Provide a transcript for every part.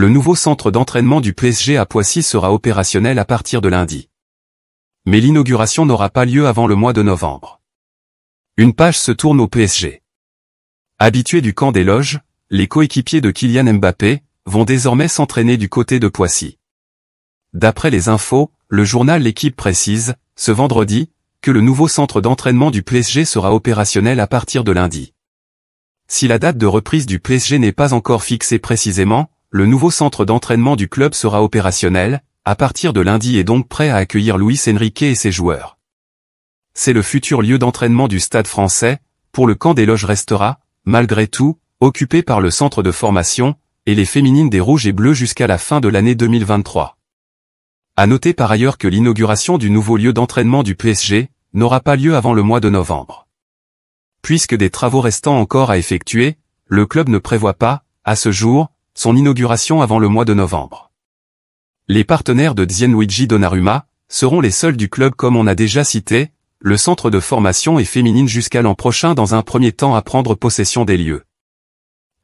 le nouveau centre d'entraînement du PSG à Poissy sera opérationnel à partir de lundi. Mais l'inauguration n'aura pas lieu avant le mois de novembre. Une page se tourne au PSG. Habitués du camp des loges, les coéquipiers de Kylian Mbappé vont désormais s'entraîner du côté de Poissy. D'après les infos, le journal L'équipe précise, ce vendredi, que le nouveau centre d'entraînement du PSG sera opérationnel à partir de lundi. Si la date de reprise du PSG n'est pas encore fixée précisément, le nouveau centre d'entraînement du club sera opérationnel, à partir de lundi et donc prêt à accueillir Luis Enrique et ses joueurs. C'est le futur lieu d'entraînement du stade français, pour le camp des loges restera, malgré tout, occupé par le centre de formation, et les féminines des rouges et bleus jusqu'à la fin de l'année 2023. À noter par ailleurs que l'inauguration du nouveau lieu d'entraînement du PSG n'aura pas lieu avant le mois de novembre. Puisque des travaux restants encore à effectuer, le club ne prévoit pas, à ce jour, son inauguration avant le mois de novembre. Les partenaires de Gianluigi Donnarumma seront les seuls du club comme on a déjà cité, le centre de formation est féminine jusqu'à l'an prochain dans un premier temps à prendre possession des lieux.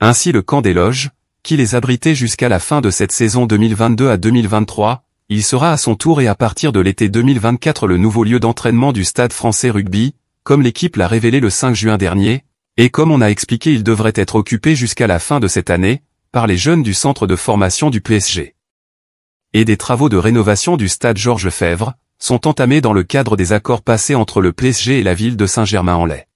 Ainsi le camp des loges, qui les abritait jusqu'à la fin de cette saison 2022 à 2023, il sera à son tour et à partir de l'été 2024 le nouveau lieu d'entraînement du Stade français rugby, comme l'équipe l'a révélé le 5 juin dernier, et comme on a expliqué il devrait être occupé jusqu'à la fin de cette année, par les jeunes du centre de formation du PSG. Et des travaux de rénovation du stade Georges Fèvre, sont entamés dans le cadre des accords passés entre le PSG et la ville de Saint-Germain-en-Laye.